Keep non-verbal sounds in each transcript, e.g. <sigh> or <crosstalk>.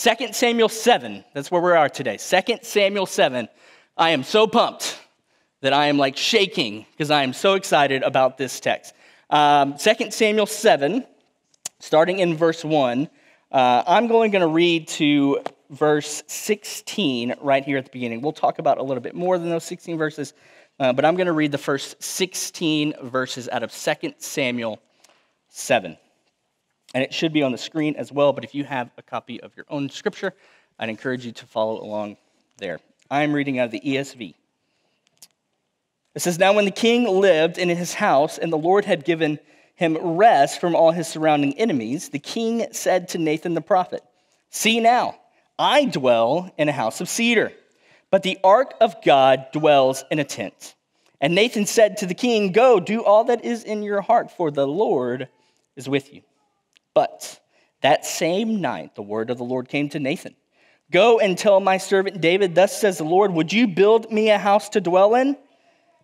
2 Samuel 7, that's where we are today. 2 Samuel 7. I am so pumped that I am like shaking because I am so excited about this text. Um, 2 Samuel 7, starting in verse 1. Uh, I'm going to read to verse 16 right here at the beginning. We'll talk about a little bit more than those 16 verses, uh, but I'm going to read the first 16 verses out of 2 Samuel 7. And it should be on the screen as well, but if you have a copy of your own scripture, I'd encourage you to follow along there. I'm reading out of the ESV. It says, Now when the king lived in his house, and the Lord had given him rest from all his surrounding enemies, the king said to Nathan the prophet, See now, I dwell in a house of cedar, but the ark of God dwells in a tent. And Nathan said to the king, Go, do all that is in your heart, for the Lord is with you. But that same night, the word of the Lord came to Nathan Go and tell my servant David, Thus says the Lord, Would you build me a house to dwell in?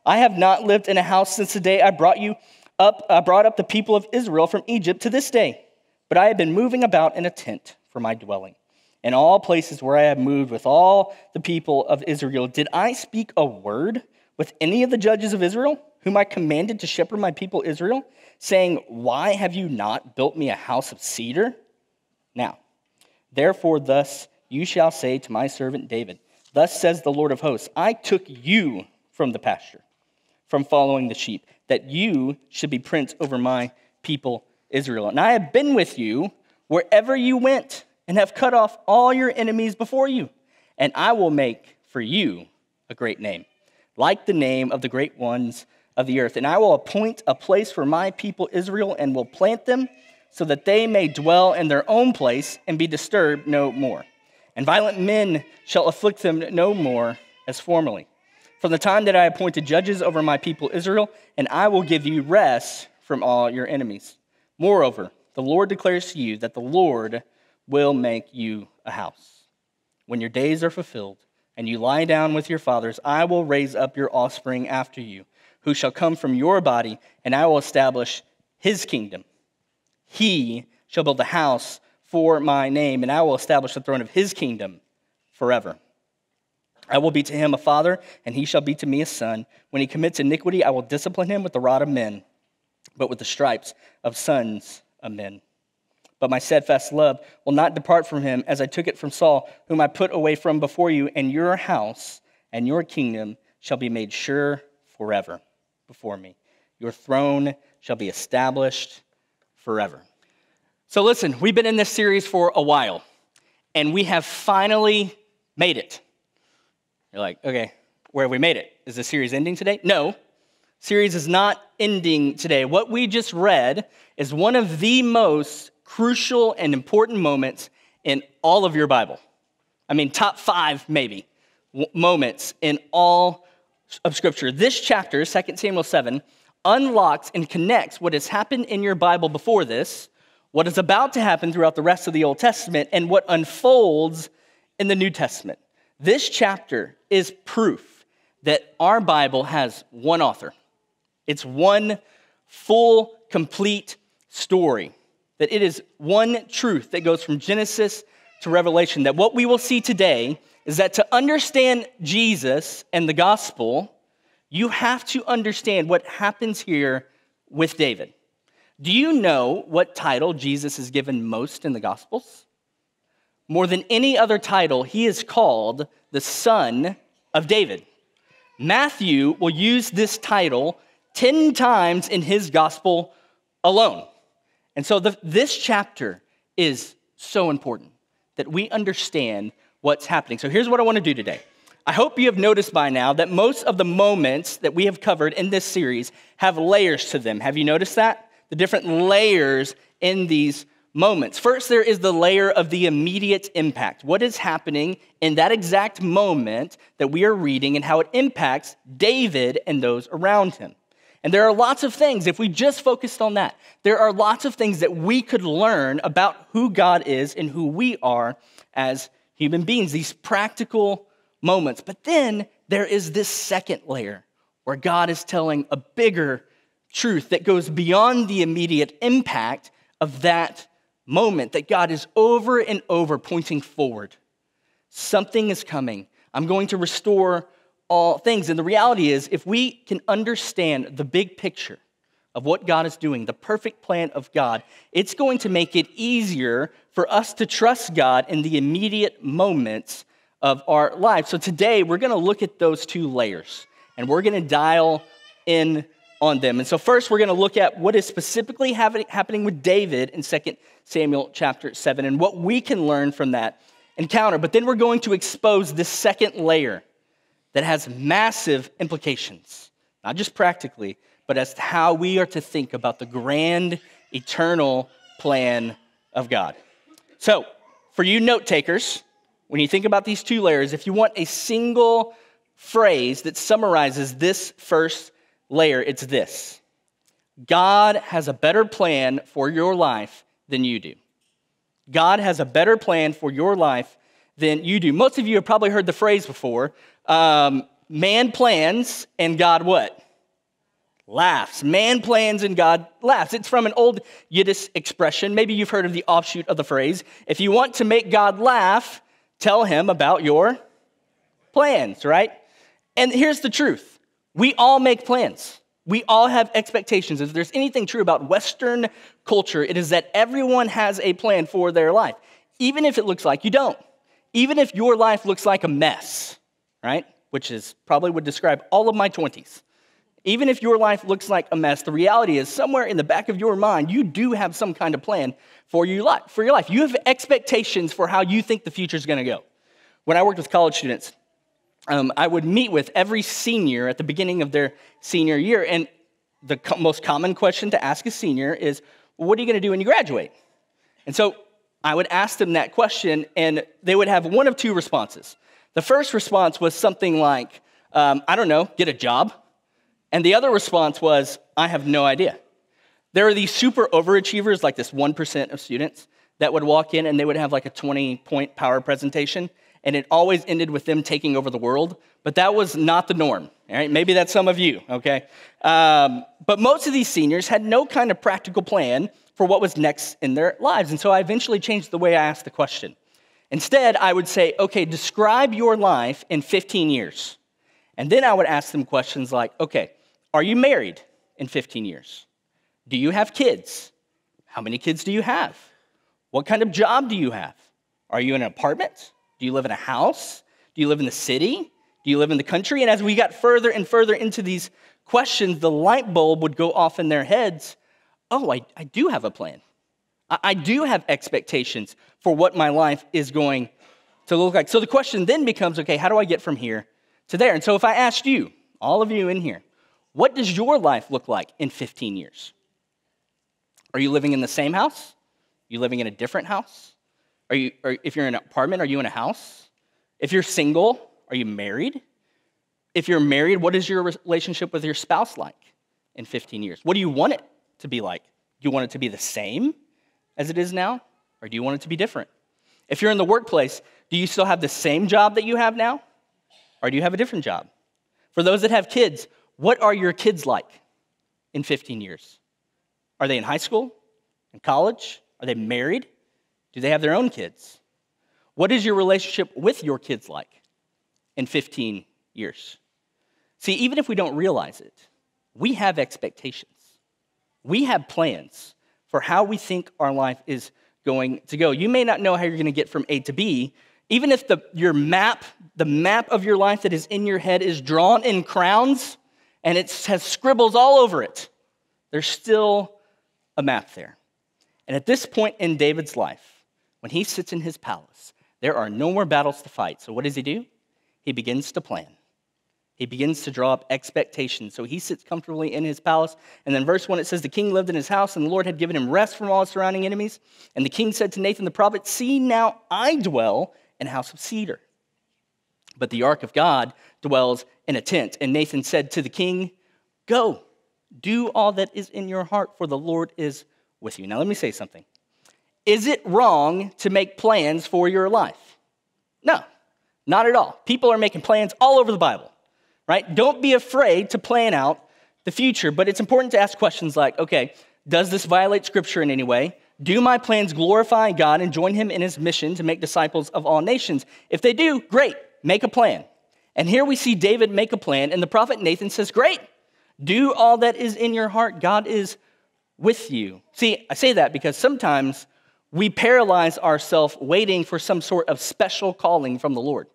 I have not lived in a house since the day I brought you up, I brought up the people of Israel from Egypt to this day, but I have been moving about in a tent for my dwelling. In all places where I have moved with all the people of Israel, did I speak a word with any of the judges of Israel, whom I commanded to shepherd my people Israel? Saying, Why have you not built me a house of cedar? Now, therefore, thus you shall say to my servant David, Thus says the Lord of hosts, I took you from the pasture, from following the sheep, that you should be prince over my people Israel. And I have been with you wherever you went, and have cut off all your enemies before you. And I will make for you a great name, like the name of the great ones of the earth. And I will appoint a place for my people Israel and will plant them so that they may dwell in their own place and be disturbed no more. And violent men shall afflict them no more as formerly. From the time that I appointed judges over my people Israel, and I will give you rest from all your enemies. Moreover, the Lord declares to you that the Lord will make you a house. When your days are fulfilled and you lie down with your fathers, I will raise up your offspring after you who shall come from your body, and I will establish his kingdom. He shall build a house for my name, and I will establish the throne of his kingdom forever. I will be to him a father, and he shall be to me a son. When he commits iniquity, I will discipline him with the rod of men, but with the stripes of sons of men. But my steadfast love will not depart from him, as I took it from Saul, whom I put away from before you, and your house and your kingdom shall be made sure forever before me. Your throne shall be established forever. So, listen, we've been in this series for a while, and we have finally made it. You're like, okay, where have we made it? Is the series ending today? No, series is not ending today. What we just read is one of the most crucial and important moments in all of your Bible. I mean, top five, maybe, moments in all of Scripture. This chapter, 2 Samuel 7, unlocks and connects what has happened in your Bible before this, what is about to happen throughout the rest of the Old Testament, and what unfolds in the New Testament. This chapter is proof that our Bible has one author. It's one full, complete story. That it is one truth that goes from Genesis to Revelation. That what we will see today is that to understand Jesus and the gospel, you have to understand what happens here with David. Do you know what title Jesus is given most in the gospels? More than any other title, he is called the Son of David. Matthew will use this title 10 times in his gospel alone. And so the, this chapter is so important that we understand what's happening. So here's what I want to do today. I hope you have noticed by now that most of the moments that we have covered in this series have layers to them. Have you noticed that? The different layers in these moments. First, there is the layer of the immediate impact. What is happening in that exact moment that we are reading and how it impacts David and those around him. And there are lots of things, if we just focused on that, there are lots of things that we could learn about who God is and who we are as human beings, these practical moments. But then there is this second layer where God is telling a bigger truth that goes beyond the immediate impact of that moment that God is over and over pointing forward. Something is coming. I'm going to restore all things. And the reality is, if we can understand the big picture of what God is doing, the perfect plan of God, it's going to make it easier for us to trust God in the immediate moments of our life. So today, we're going to look at those two layers and we're going to dial in on them. And so, first, we're going to look at what is specifically happening with David in 2 Samuel chapter 7 and what we can learn from that encounter. But then we're going to expose this second layer that has massive implications, not just practically, but as to how we are to think about the grand, eternal plan of God. So, for you note takers, when you think about these two layers, if you want a single phrase that summarizes this first layer, it's this God has a better plan for your life than you do. God has a better plan for your life than you do. Most of you have probably heard the phrase before um, man plans and God what? Laughs. Man plans and God laughs. It's from an old Yiddish expression. Maybe you've heard of the offshoot of the phrase. If you want to make God laugh, tell him about your plans, right? And here's the truth we all make plans. We all have expectations. If there's anything true about Western culture, it is that everyone has a plan for their life, even if it looks like you don't. Even if your life looks like a mess, right? Which is probably would describe all of my 20s. Even if your life looks like a mess, the reality is somewhere in the back of your mind, you do have some kind of plan for your life. For your life. You have expectations for how you think the future is going to go. When I worked with college students, um, I would meet with every senior at the beginning of their senior year, and the co- most common question to ask a senior is, What are you going to do when you graduate? And so I would ask them that question, and they would have one of two responses. The first response was something like, um, I don't know, get a job. And the other response was, I have no idea. There are these super overachievers, like this 1% of students, that would walk in and they would have like a 20 point power presentation and it always ended with them taking over the world. But that was not the norm. All right, maybe that's some of you. Okay, um, but most of these seniors had no kind of practical plan for what was next in their lives, and so I eventually changed the way I asked the question. Instead, I would say, okay, describe your life in 15 years. And then I would ask them questions like, okay, are you married in 15 years? Do you have kids? How many kids do you have? What kind of job do you have? Are you in an apartment? Do you live in a house? Do you live in the city? Do you live in the country? And as we got further and further into these questions, the light bulb would go off in their heads. Oh, I, I do have a plan. I, I do have expectations for what my life is going to look like. So the question then becomes okay, how do I get from here to there? And so if I asked you, all of you in here, what does your life look like in 15 years? Are you living in the same house? Are you living in a different house? Are you, if you're in an apartment, are you in a house? If you're single, are you married? If you're married, what is your relationship with your spouse like in 15 years? What do you want it to be like? Do you want it to be the same as it is now? Or do you want it to be different? If you're in the workplace, do you still have the same job that you have now? Or do you have a different job? For those that have kids, what are your kids like in 15 years? Are they in high school? In college? Are they married? Do they have their own kids? What is your relationship with your kids like in 15 years? See, even if we don't realize it, we have expectations. We have plans for how we think our life is going to go. You may not know how you're going to get from A to B, even if the, your map, the map of your life that is in your head is drawn in crowns and it has scribbles all over it, there's still a map there. And at this point in David's life, when he sits in his palace, there are no more battles to fight. So what does he do? He begins to plan. He begins to draw up expectations. So he sits comfortably in his palace. And then, verse 1, it says, The king lived in his house, and the Lord had given him rest from all his surrounding enemies. And the king said to Nathan the prophet, See, now I dwell in a house of cedar. But the ark of God dwells in a tent. And Nathan said to the king, Go, do all that is in your heart, for the Lord is with you. Now, let me say something. Is it wrong to make plans for your life? No, not at all. People are making plans all over the Bible, right? Don't be afraid to plan out the future, but it's important to ask questions like okay, does this violate scripture in any way? Do my plans glorify God and join him in his mission to make disciples of all nations? If they do, great, make a plan. And here we see David make a plan, and the prophet Nathan says, Great, do all that is in your heart. God is with you. See, I say that because sometimes we paralyze ourselves waiting for some sort of special calling from the Lord.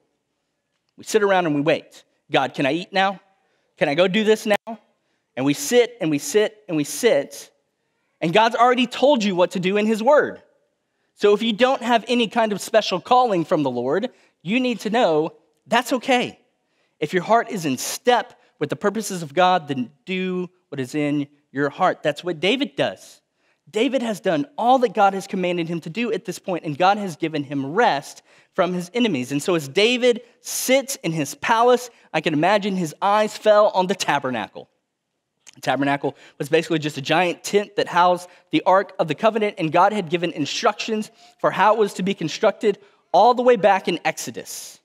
We sit around and we wait. God, can I eat now? Can I go do this now? And we sit and we sit and we sit, and God's already told you what to do in His Word. So if you don't have any kind of special calling from the Lord, you need to know that's okay. If your heart is in step with the purposes of God, then do what is in your heart. That's what David does. David has done all that God has commanded him to do at this point, and God has given him rest from his enemies. And so, as David sits in his palace, I can imagine his eyes fell on the tabernacle. The tabernacle was basically just a giant tent that housed the Ark of the Covenant, and God had given instructions for how it was to be constructed all the way back in Exodus.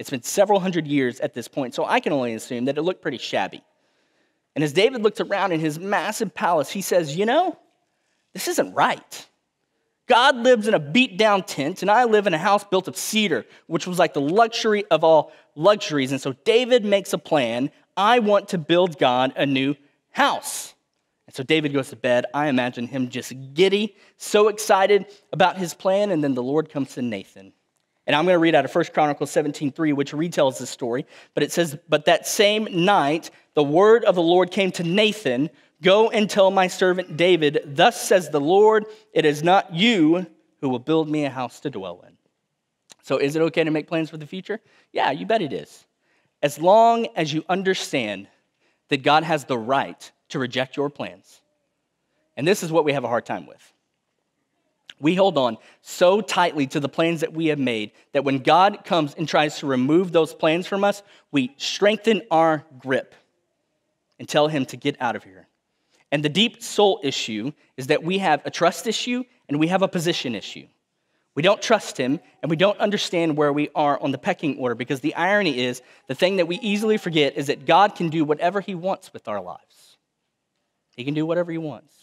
It's been several hundred years at this point, so I can only assume that it looked pretty shabby. And as David looks around in his massive palace, he says, You know, this isn't right. God lives in a beat down tent, and I live in a house built of cedar, which was like the luxury of all luxuries. And so David makes a plan. I want to build God a new house. And so David goes to bed. I imagine him just giddy, so excited about his plan. And then the Lord comes to Nathan. And I'm going to read out of 1 Chronicles 17:3, which retells this story. But it says, But that same night, the word of the Lord came to Nathan Go and tell my servant David, Thus says the Lord, it is not you who will build me a house to dwell in. So, is it okay to make plans for the future? Yeah, you bet it is. As long as you understand that God has the right to reject your plans. And this is what we have a hard time with. We hold on so tightly to the plans that we have made that when God comes and tries to remove those plans from us, we strengthen our grip and tell him to get out of here. And the deep soul issue is that we have a trust issue and we have a position issue. We don't trust him and we don't understand where we are on the pecking order because the irony is the thing that we easily forget is that God can do whatever he wants with our lives. He can do whatever he wants.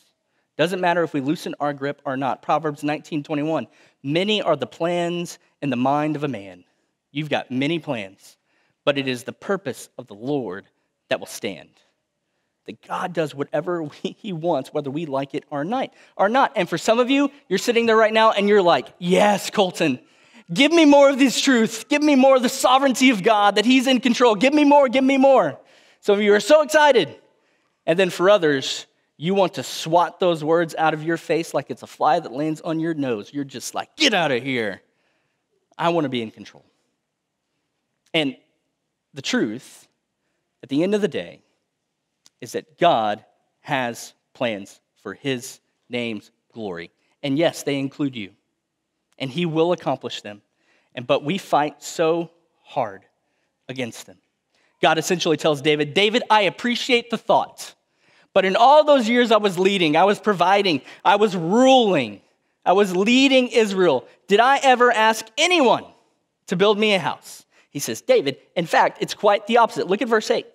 Doesn't matter if we loosen our grip or not. Proverbs 19:21. Many are the plans in the mind of a man. You've got many plans, but it is the purpose of the Lord that will stand that God does whatever <laughs> He wants, whether we like it or not. Or not. And for some of you, you're sitting there right now and you're like, "Yes, Colton, give me more of these truths. Give me more of the sovereignty of God that He's in control. Give me more. Give me more." Some of you are so excited, and then for others, you want to swat those words out of your face like it's a fly that lands on your nose. You're just like, "Get out of here." I want to be in control. And the truth, at the end of the day, is that God has plans for his name's glory. And yes, they include you. And he will accomplish them. And but we fight so hard against them. God essentially tells David, David, I appreciate the thought. But in all those years I was leading, I was providing, I was ruling, I was leading Israel. Did I ever ask anyone to build me a house? He says, David, in fact, it's quite the opposite. Look at verse 8.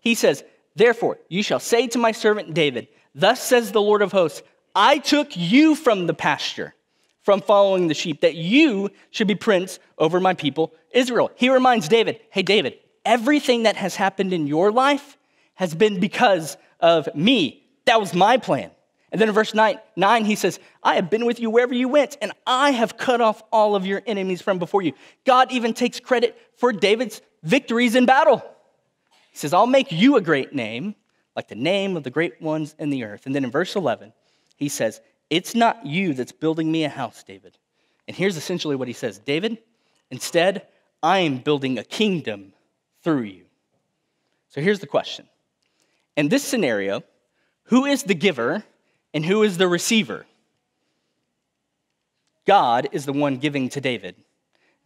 He says, Therefore, you shall say to my servant David, Thus says the Lord of hosts, I took you from the pasture, from following the sheep, that you should be prince over my people Israel. He reminds David, Hey, David, everything that has happened in your life has been because of me. That was my plan. And then in verse 9, 9, he says, I have been with you wherever you went, and I have cut off all of your enemies from before you. God even takes credit for David's victories in battle. He says, I'll make you a great name, like the name of the great ones in the earth. And then in verse 11, he says, It's not you that's building me a house, David. And here's essentially what he says David, instead, I am building a kingdom through you. So here's the question In this scenario, who is the giver and who is the receiver? God is the one giving to David.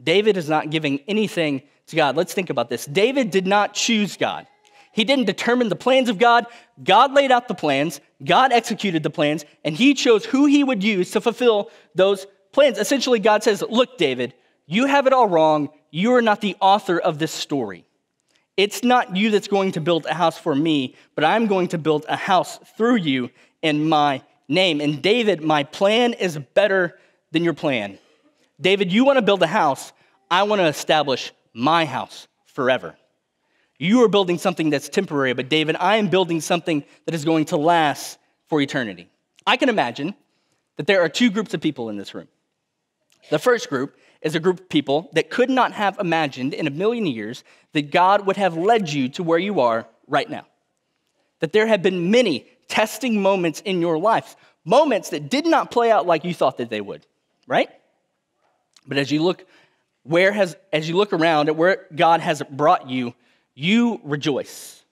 David is not giving anything to God. Let's think about this. David did not choose God. He didn't determine the plans of God. God laid out the plans, God executed the plans, and he chose who he would use to fulfill those plans. Essentially, God says, Look, David, you have it all wrong. You are not the author of this story. It's not you that's going to build a house for me, but I'm going to build a house through you in my name. And David, my plan is better than your plan. David, you want to build a house. I want to establish my house forever. You are building something that's temporary, but David, I am building something that is going to last for eternity. I can imagine that there are two groups of people in this room. The first group is a group of people that could not have imagined in a million years that God would have led you to where you are right now. That there have been many testing moments in your life, moments that did not play out like you thought that they would, right? But as you look where has as you look around at where God has brought you, you rejoice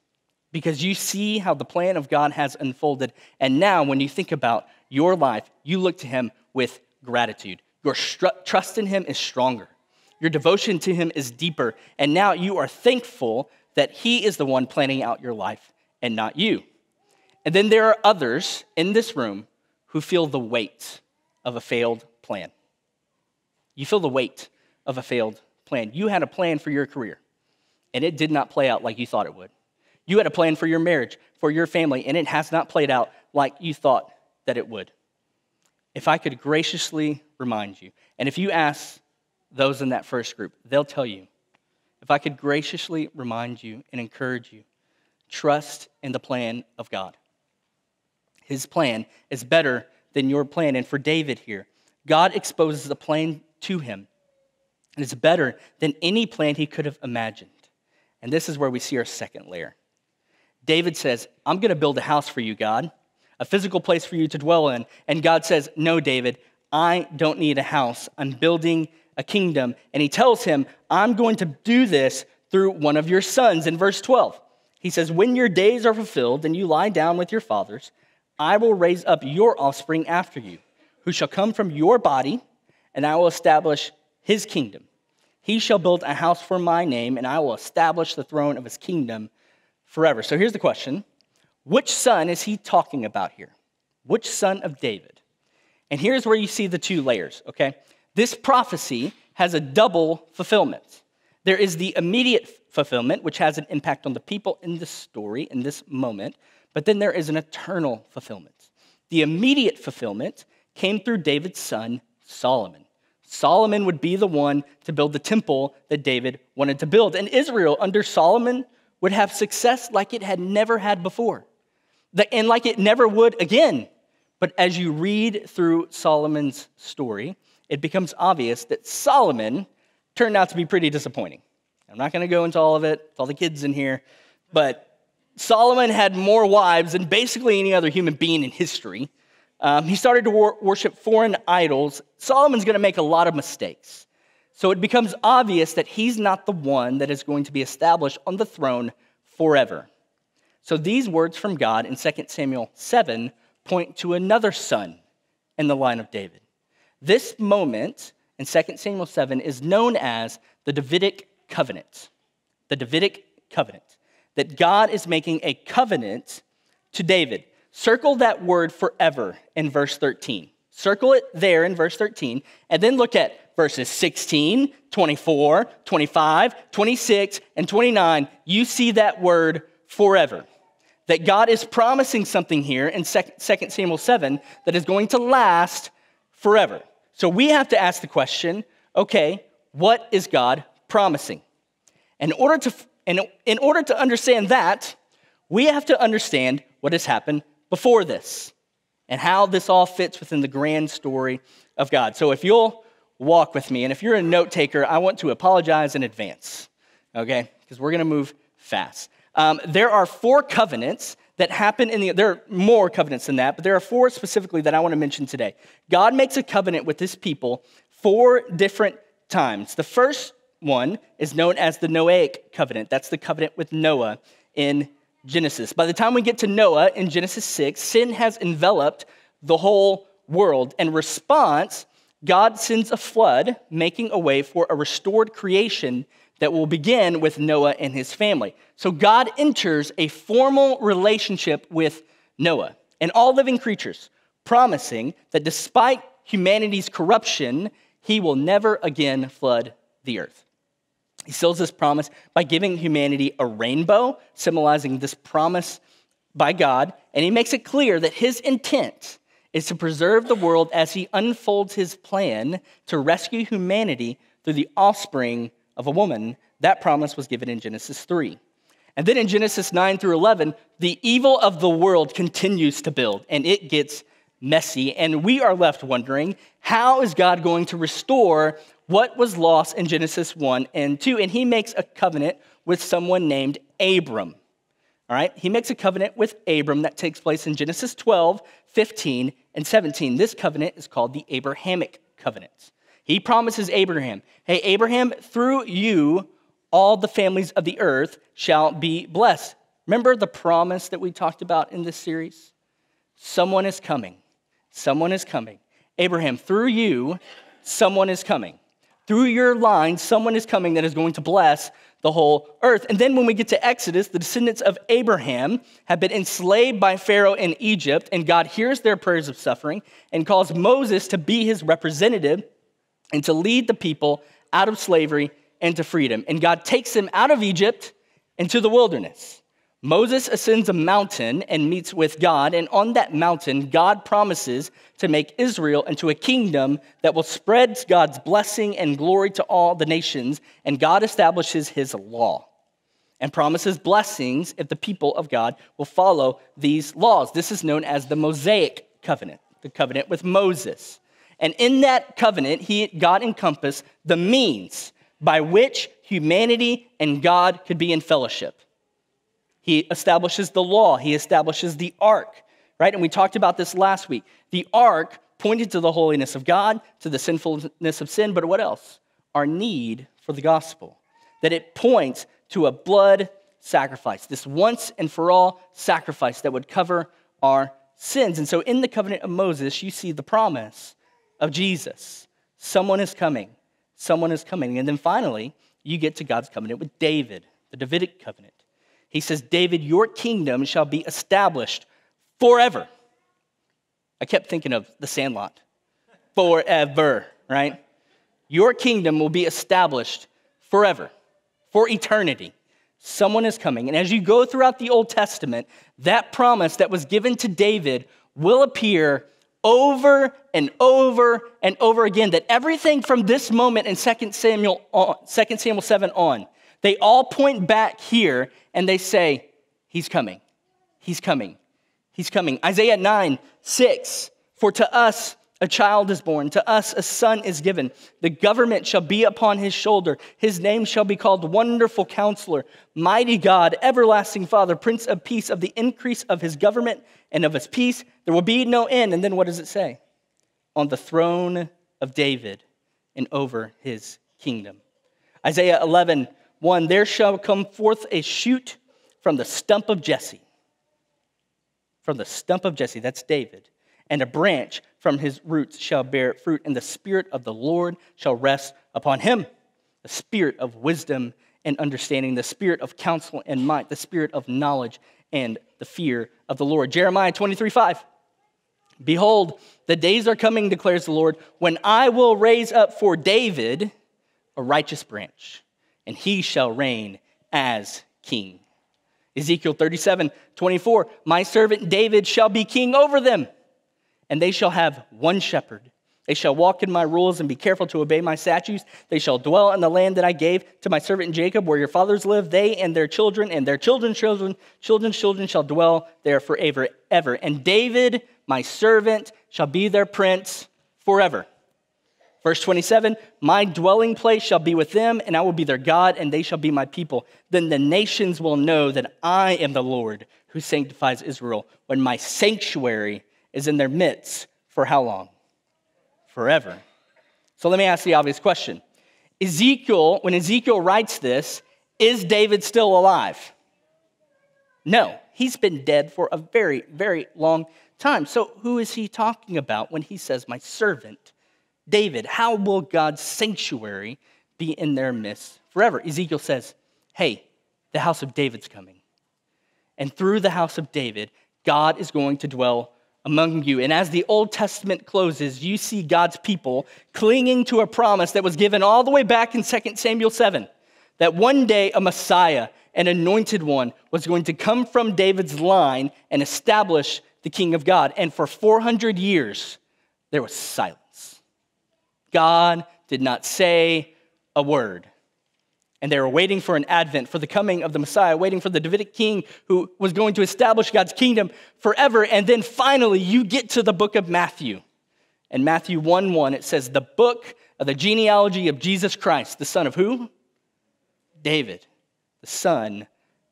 because you see how the plan of God has unfolded. And now when you think about your life, you look to him with gratitude. Your trust in him is stronger. Your devotion to him is deeper. And now you are thankful that he is the one planning out your life and not you. And then there are others in this room who feel the weight of a failed plan. You feel the weight of a failed plan. You had a plan for your career, and it did not play out like you thought it would. You had a plan for your marriage, for your family, and it has not played out like you thought that it would. If I could graciously remind you, and if you ask those in that first group, they'll tell you. If I could graciously remind you and encourage you, trust in the plan of God. His plan is better than your plan. And for David here, God exposes the plan to him. And it's better than any plan he could have imagined. And this is where we see our second layer. David says, I'm going to build a house for you, God, a physical place for you to dwell in. And God says, No, David, I don't need a house. I'm building a kingdom. And he tells him, I'm going to do this through one of your sons in verse 12. He says, When your days are fulfilled and you lie down with your fathers, I will raise up your offspring after you, who shall come from your body, and I will establish his kingdom. He shall build a house for my name, and I will establish the throne of his kingdom forever. So here's the question Which son is he talking about here? Which son of David? And here's where you see the two layers, okay? This prophecy has a double fulfillment. There is the immediate fulfillment, which has an impact on the people in this story, in this moment, but then there is an eternal fulfillment. The immediate fulfillment came through David's son, Solomon. Solomon would be the one to build the temple that David wanted to build. And Israel, under Solomon, would have success like it had never had before, and like it never would again. But as you read through Solomon's story, it becomes obvious that Solomon turned out to be pretty disappointing. I'm not going to go into all of it, it's all the kids in here, but Solomon had more wives than basically any other human being in history. Um, he started to wor- worship foreign idols. Solomon's going to make a lot of mistakes. So it becomes obvious that he's not the one that is going to be established on the throne forever. So these words from God in 2 Samuel 7 point to another son in the line of David. This moment in 2 Samuel 7 is known as the Davidic covenant. The Davidic covenant. That God is making a covenant to David. Circle that word forever in verse 13. Circle it there in verse 13, and then look at verses 16, 24, 25, 26, and 29. You see that word forever. That God is promising something here in 2 Samuel 7 that is going to last forever. So we have to ask the question okay, what is God promising? In order to, in, in order to understand that, we have to understand what has happened before this and how this all fits within the grand story of God. So if you'll walk with me, and if you're a note taker, I want to apologize in advance, okay? Because we're going to move fast. Um, there are four covenants that happen in the, there are more covenants than that, but there are four specifically that I want to mention today. God makes a covenant with his people four different times. The first one is known as the Noahic covenant. That's the covenant with Noah in Genesis. By the time we get to Noah in Genesis 6, sin has enveloped the whole world. In response, God sends a flood, making a way for a restored creation that will begin with Noah and his family. So God enters a formal relationship with Noah and all living creatures, promising that despite humanity's corruption, he will never again flood the earth. He seals this promise by giving humanity a rainbow, symbolizing this promise by God, and he makes it clear that his intent is to preserve the world as he unfolds his plan to rescue humanity through the offspring of a woman. That promise was given in Genesis 3. And then in Genesis 9 through 11, the evil of the world continues to build and it gets messy. And we are left wondering how is God going to restore what was lost in Genesis 1 and 2? And he makes a covenant with someone named Abram. All right, he makes a covenant with Abram that takes place in Genesis 12, 15, and 17. This covenant is called the Abrahamic covenant. He promises Abraham, hey, Abraham, through you, all the families of the earth shall be blessed. Remember the promise that we talked about in this series? Someone is coming. Someone is coming. Abraham, through you, someone is coming. Through your line, someone is coming that is going to bless the whole earth. And then when we get to Exodus, the descendants of Abraham have been enslaved by Pharaoh in Egypt, and God hears their prayers of suffering and calls Moses to be his representative and to lead the people out of slavery and to freedom. And God takes them out of Egypt into the wilderness. Moses ascends a mountain and meets with God, and on that mountain, God promises to make Israel into a kingdom that will spread God's blessing and glory to all the nations, and God establishes his law and promises blessings if the people of God will follow these laws. This is known as the Mosaic covenant, the covenant with Moses. And in that covenant, he, God encompassed the means by which humanity and God could be in fellowship. He establishes the law, he establishes the ark, right? And we talked about this last week. The ark pointed to the holiness of God, to the sinfulness of sin, but what else? Our need for the gospel. That it points to a blood sacrifice, this once and for all sacrifice that would cover our sins. And so in the covenant of Moses, you see the promise of Jesus. Someone is coming. Someone is coming. And then finally, you get to God's covenant with David, the Davidic covenant. He says, David, your kingdom shall be established forever. I kept thinking of the Sandlot. Forever, right? Your kingdom will be established forever, for eternity. Someone is coming. And as you go throughout the Old Testament, that promise that was given to David will appear over and over and over again. That everything from this moment in 2 Samuel, uh, on, 2 Samuel 7 on, they all point back here and they say, He's coming. He's coming. He's coming. Isaiah 9, 6. For to us a child is born, to us a son is given. The government shall be upon his shoulder. His name shall be called Wonderful Counselor, Mighty God, Everlasting Father, Prince of Peace. Of the increase of his government and of his peace, there will be no end. And then what does it say? On the throne of David and over his kingdom. Isaiah 11, 1 There shall come forth a shoot from the stump of Jesse. From the stump of Jesse, that's David. And a branch from his roots shall bear fruit, and the Spirit of the Lord shall rest upon him the Spirit of wisdom and understanding, the Spirit of counsel and might, the Spirit of knowledge and the fear of the Lord. Jeremiah 23 5. Behold, the days are coming, declares the Lord, when I will raise up for David a righteous branch and he shall reign as king. Ezekiel 37 24, my servant David shall be king over them, and they shall have one shepherd. They shall walk in my rules and be careful to obey my statutes. They shall dwell in the land that I gave to my servant Jacob, where your fathers live. They and their children and their children's children, children's children shall dwell there forever, ever. And David, my servant, shall be their prince forever. Verse 27 My dwelling place shall be with them, and I will be their God, and they shall be my people. Then the nations will know that I am the Lord who sanctifies Israel, when my sanctuary is in their midst. For how long? Forever. So let me ask the obvious question Ezekiel, when Ezekiel writes this, is David still alive? No, he's been dead for a very, very long time. So who is he talking about when he says, My servant? David, how will God's sanctuary be in their midst forever? Ezekiel says, Hey, the house of David's coming. And through the house of David, God is going to dwell among you. And as the Old Testament closes, you see God's people clinging to a promise that was given all the way back in 2 Samuel 7 that one day a Messiah, an anointed one, was going to come from David's line and establish the king of God. And for 400 years, there was silence. God did not say a word. And they were waiting for an advent, for the coming of the Messiah, waiting for the Davidic king who was going to establish God's kingdom forever. And then finally, you get to the book of Matthew. And Matthew 1 1, it says, The book of the genealogy of Jesus Christ, the son of who? David, the son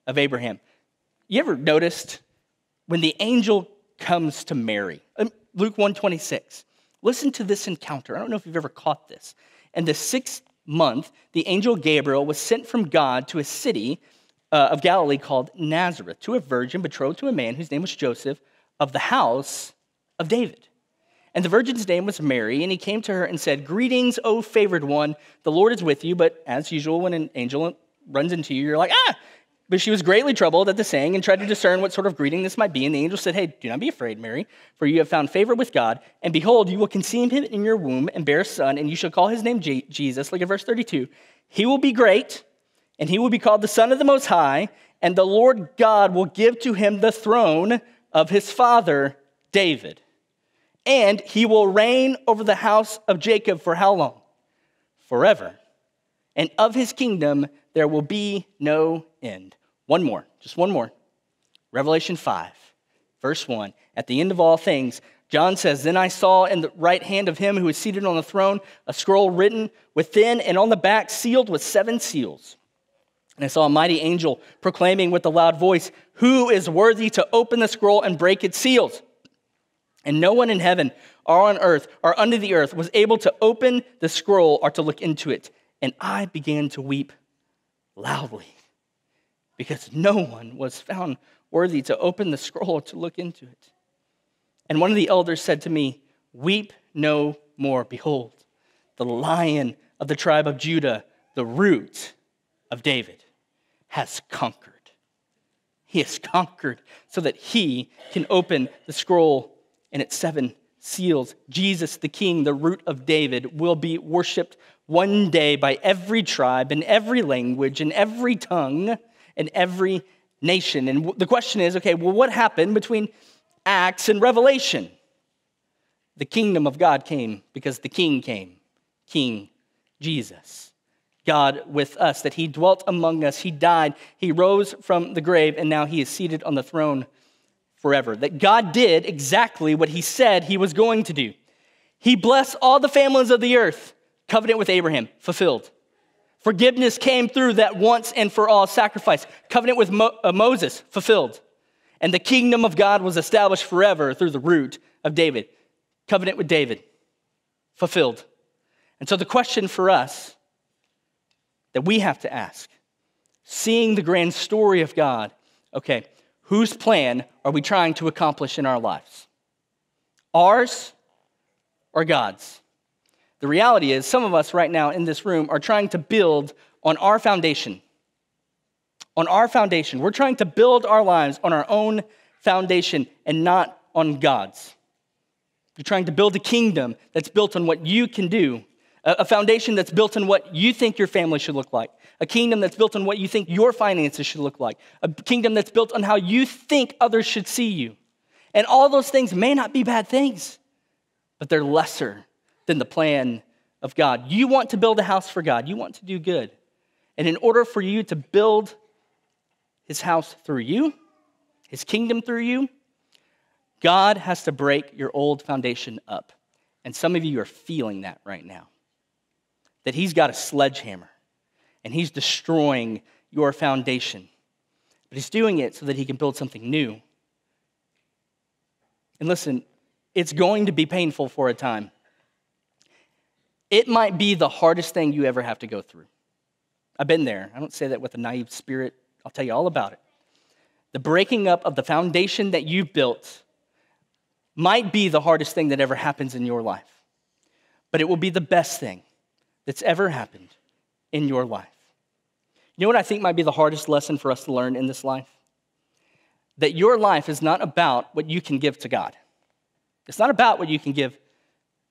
of Abraham. You ever noticed when the angel comes to Mary? Um, Luke 126. Listen to this encounter. I don't know if you've ever caught this. And the sixth month, the angel Gabriel was sent from God to a city uh, of Galilee called Nazareth to a virgin betrothed to a man whose name was Joseph of the house of David. And the virgin's name was Mary, and he came to her and said, Greetings, O favored one, the Lord is with you. But as usual, when an angel runs into you, you're like, Ah, but she was greatly troubled at the saying and tried to discern what sort of greeting this might be. And the angel said, Hey, do not be afraid, Mary, for you have found favor with God. And behold, you will conceive him in your womb and bear a son, and you shall call his name Jesus. Look at verse 32. He will be great, and he will be called the Son of the Most High, and the Lord God will give to him the throne of his father, David. And he will reign over the house of Jacob for how long? Forever. And of his kingdom there will be no end. One more, just one more. Revelation 5, verse 1. At the end of all things, John says, Then I saw in the right hand of him who was seated on the throne a scroll written within and on the back, sealed with seven seals. And I saw a mighty angel proclaiming with a loud voice, Who is worthy to open the scroll and break its seals? And no one in heaven or on earth or under the earth was able to open the scroll or to look into it. And I began to weep loudly because no one was found worthy to open the scroll to look into it. And one of the elders said to me, Weep no more. Behold, the lion of the tribe of Judah, the root of David, has conquered. He has conquered so that he can open the scroll and its seven seals. Jesus, the King, the root of David, will be worshiped one day by every tribe and every language and every tongue in every nation. And the question is okay, well, what happened between Acts and Revelation? The kingdom of God came because the king came, King Jesus. God with us, that he dwelt among us, he died, he rose from the grave, and now he is seated on the throne forever. That God did exactly what he said he was going to do. He blessed all the families of the earth, covenant with Abraham, fulfilled. Forgiveness came through that once and for all sacrifice. Covenant with Mo- uh, Moses fulfilled. And the kingdom of God was established forever through the root of David. Covenant with David fulfilled. And so the question for us that we have to ask, seeing the grand story of God, okay, whose plan are we trying to accomplish in our lives? Ours or God's? The reality is, some of us right now in this room are trying to build on our foundation. On our foundation. We're trying to build our lives on our own foundation and not on God's. You're trying to build a kingdom that's built on what you can do, a foundation that's built on what you think your family should look like, a kingdom that's built on what you think your finances should look like, a kingdom that's built on how you think others should see you. And all those things may not be bad things, but they're lesser than the plan of God. You want to build a house for God, you want to do good. And in order for you to build his house through you, his kingdom through you, God has to break your old foundation up. And some of you are feeling that right now. That he's got a sledgehammer and he's destroying your foundation. But he's doing it so that he can build something new. And listen, it's going to be painful for a time. It might be the hardest thing you ever have to go through. I've been there. I don't say that with a naive spirit. I'll tell you all about it. The breaking up of the foundation that you've built might be the hardest thing that ever happens in your life, but it will be the best thing that's ever happened in your life. You know what I think might be the hardest lesson for us to learn in this life? That your life is not about what you can give to God. It's not about what you can give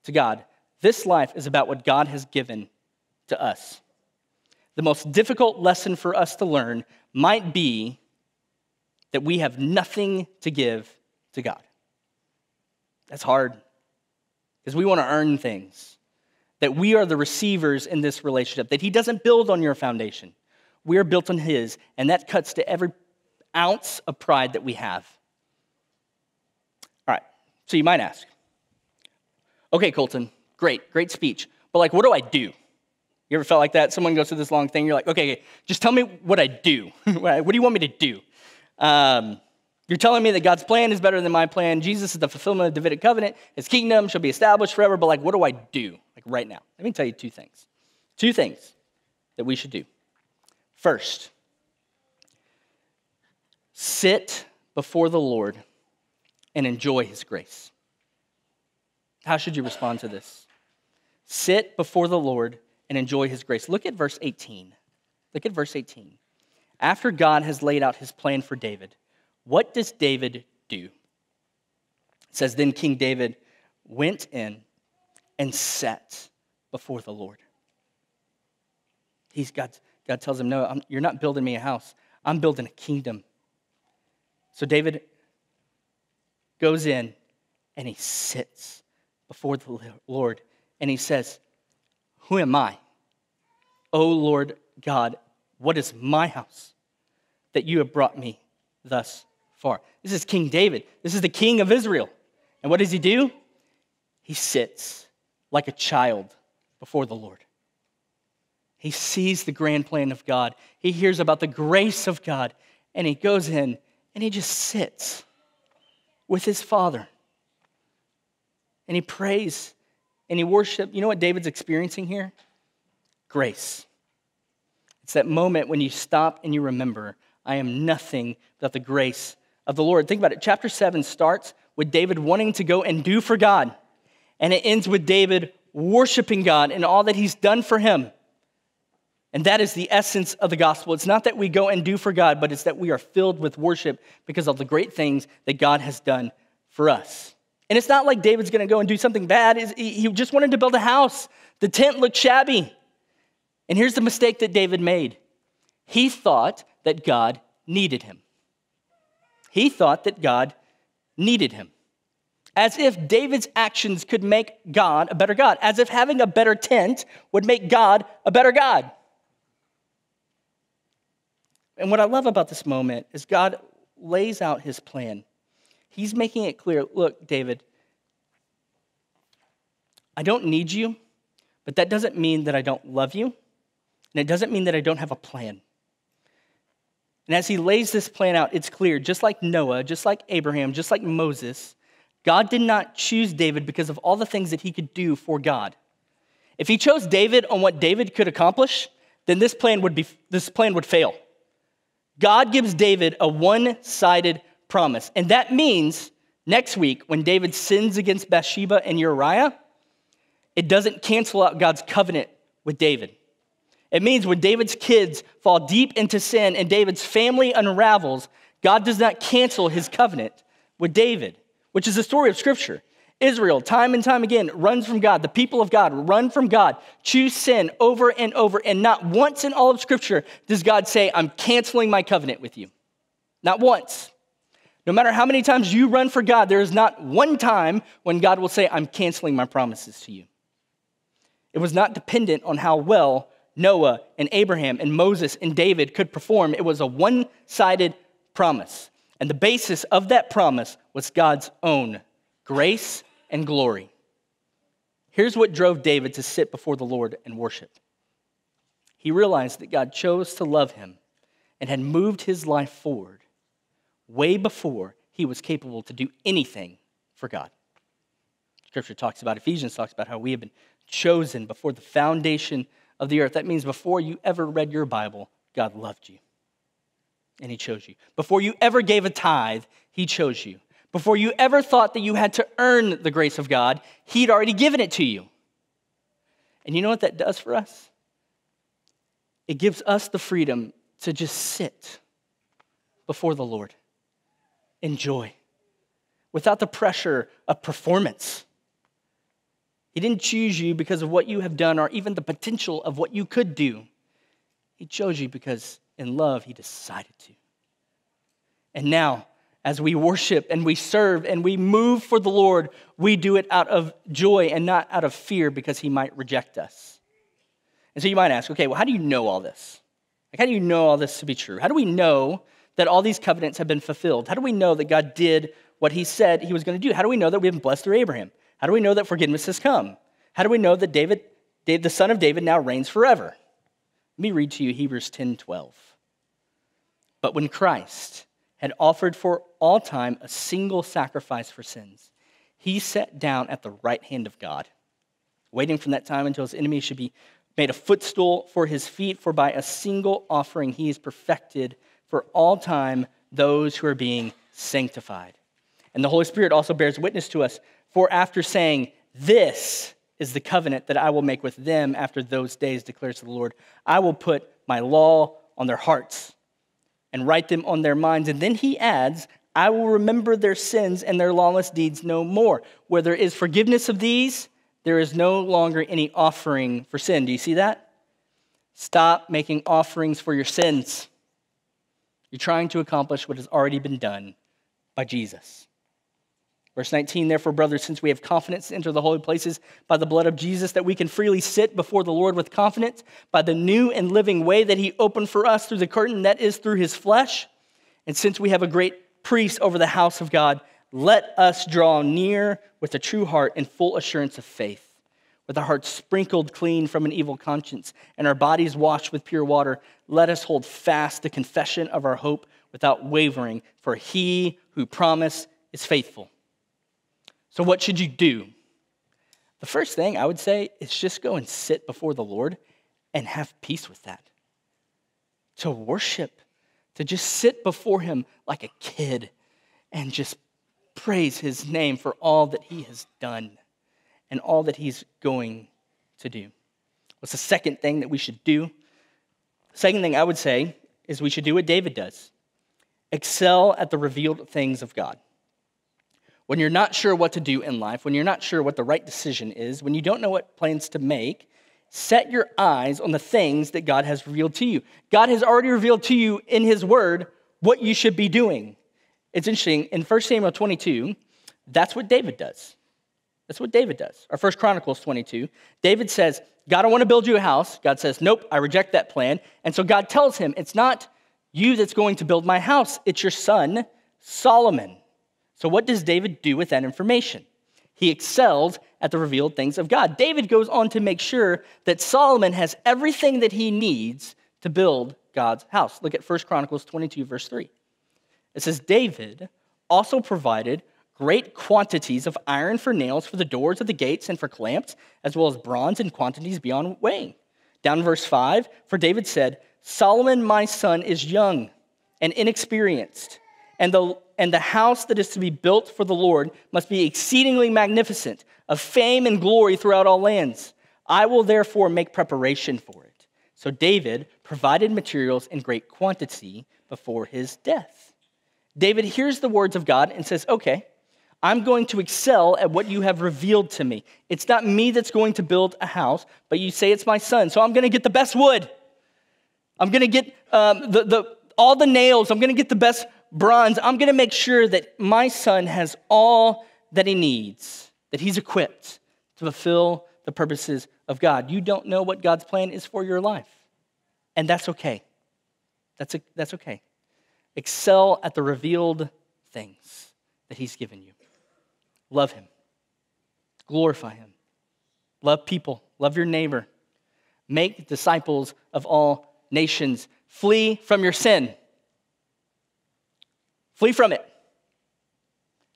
to God. This life is about what God has given to us. The most difficult lesson for us to learn might be that we have nothing to give to God. That's hard because we want to earn things. That we are the receivers in this relationship, that He doesn't build on your foundation. We are built on His, and that cuts to every ounce of pride that we have. All right, so you might ask, okay, Colton, great, great speech, but like, what do I do? You ever felt like that? Someone goes through this long thing, you're like, okay, just tell me what I do. <laughs> what do you want me to do? Um, you're telling me that God's plan is better than my plan. Jesus is the fulfillment of the Davidic covenant. His kingdom shall be established forever. But, like, what do I do, like, right now? Let me tell you two things. Two things that we should do. First, sit before the Lord and enjoy his grace. How should you respond to this? Sit before the Lord and enjoy his grace. Look at verse 18. Look at verse 18. After God has laid out his plan for David, what does David do? It says, Then King David went in and sat before the Lord. He's God, God tells him, No, I'm, you're not building me a house. I'm building a kingdom. So David goes in and he sits before the Lord and he says, Who am I? O Lord God, what is my house that you have brought me thus far? This is King David. This is the king of Israel. And what does he do? He sits like a child before the Lord. He sees the grand plan of God. He hears about the grace of God. And he goes in and he just sits with his father. And he prays and he worships. You know what David's experiencing here? Grace. It's that moment when you stop and you remember, I am nothing without the grace of the Lord. Think about it. Chapter 7 starts with David wanting to go and do for God, and it ends with David worshiping God and all that he's done for him. And that is the essence of the gospel. It's not that we go and do for God, but it's that we are filled with worship because of the great things that God has done for us. And it's not like David's going to go and do something bad. He just wanted to build a house. The tent looked shabby. And here's the mistake that David made he thought that God needed him. He thought that God needed him. As if David's actions could make God a better God, as if having a better tent would make God a better God. And what I love about this moment is God lays out his plan. He's making it clear look, David, I don't need you, but that doesn't mean that I don't love you, and it doesn't mean that I don't have a plan. And as he lays this plan out, it's clear just like Noah, just like Abraham, just like Moses, God did not choose David because of all the things that he could do for God. If he chose David on what David could accomplish, then this plan would, be, this plan would fail. God gives David a one sided promise. And that means next week, when David sins against Bathsheba and Uriah, it doesn't cancel out God's covenant with David. It means when David's kids fall deep into sin and David's family unravels, God does not cancel his covenant with David, which is the story of Scripture. Israel, time and time again, runs from God. The people of God run from God, choose sin over and over. And not once in all of Scripture does God say, I'm canceling my covenant with you. Not once. No matter how many times you run for God, there is not one time when God will say, I'm canceling my promises to you. It was not dependent on how well Noah and Abraham and Moses and David could perform. It was a one sided promise. And the basis of that promise was God's own grace and glory. Here's what drove David to sit before the Lord and worship. He realized that God chose to love him and had moved his life forward way before he was capable to do anything for God. Scripture talks about, Ephesians talks about how we have been chosen before the foundation of the earth. That means before you ever read your Bible, God loved you and he chose you. Before you ever gave a tithe, he chose you. Before you ever thought that you had to earn the grace of God, He'd already given it to you. And you know what that does for us? It gives us the freedom to just sit before the Lord, enjoy, without the pressure of performance. He didn't choose you because of what you have done or even the potential of what you could do. He chose you because in love, He decided to. And now, as we worship and we serve and we move for the Lord, we do it out of joy and not out of fear because he might reject us. And so you might ask, okay, well, how do you know all this? Like, how do you know all this to be true? How do we know that all these covenants have been fulfilled? How do we know that God did what he said he was going to do? How do we know that we've been blessed through Abraham? How do we know that forgiveness has come? How do we know that David, the son of David, now reigns forever? Let me read to you Hebrews 10 12. But when Christ, had offered for all time a single sacrifice for sins. He sat down at the right hand of God, waiting from that time until his enemies should be made a footstool for his feet, for by a single offering he has perfected for all time those who are being sanctified. And the Holy Spirit also bears witness to us, for after saying, This is the covenant that I will make with them after those days, declares the Lord, I will put my law on their hearts and write them on their minds. And then he adds, I will remember their sins and their lawless deeds no more. Where there is forgiveness of these, there is no longer any offering for sin. Do you see that? Stop making offerings for your sins. You're trying to accomplish what has already been done by Jesus. Verse 19, therefore, brothers, since we have confidence to enter the holy places by the blood of Jesus, that we can freely sit before the Lord with confidence by the new and living way that he opened for us through the curtain that is through his flesh. And since we have a great priest over the house of God, let us draw near with a true heart and full assurance of faith, with our hearts sprinkled clean from an evil conscience and our bodies washed with pure water. Let us hold fast the confession of our hope without wavering, for he who promised is faithful. So, what should you do? The first thing I would say is just go and sit before the Lord and have peace with that. To worship, to just sit before Him like a kid and just praise His name for all that He has done and all that He's going to do. What's the second thing that we should do? Second thing I would say is we should do what David does excel at the revealed things of God when you're not sure what to do in life, when you're not sure what the right decision is, when you don't know what plans to make, set your eyes on the things that God has revealed to you. God has already revealed to you in His Word what you should be doing. It's interesting, in 1 Samuel 22, that's what David does. That's what David does. Our first Chronicles 22, David says, God, I want to build you a house. God says, Nope, I reject that plan. And so God tells him, It's not you that's going to build my house, it's your son, Solomon. So, what does David do with that information? He excels at the revealed things of God. David goes on to make sure that Solomon has everything that he needs to build God's house. Look at 1 Chronicles 22, verse 3. It says, David also provided great quantities of iron for nails for the doors of the gates and for clamps, as well as bronze in quantities beyond weighing. Down verse 5, for David said, Solomon, my son, is young and inexperienced, and the and the house that is to be built for the Lord must be exceedingly magnificent, of fame and glory throughout all lands. I will therefore make preparation for it. So David provided materials in great quantity before his death. David hears the words of God and says, Okay, I'm going to excel at what you have revealed to me. It's not me that's going to build a house, but you say it's my son. So I'm going to get the best wood. I'm going to get um, the, the, all the nails. I'm going to get the best bronze, I'm going to make sure that my son has all that he needs, that he's equipped to fulfill the purposes of God. You don't know what God's plan is for your life, and that's okay. That's, a, that's okay. Excel at the revealed things that he's given you. Love him, glorify him, love people, love your neighbor, make disciples of all nations, flee from your sin. Flee from it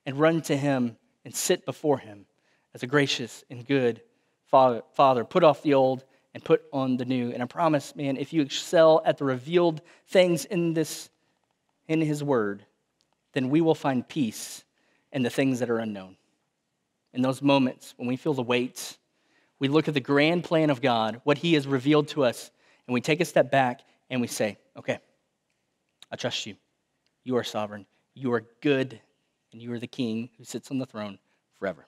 and run to him and sit before him as a gracious and good father. Father. Put off the old and put on the new. And I promise, man, if you excel at the revealed things in this in his word, then we will find peace in the things that are unknown. In those moments when we feel the weight, we look at the grand plan of God, what he has revealed to us, and we take a step back and we say, okay, I trust you. You are sovereign. You are good, and you are the king who sits on the throne forever.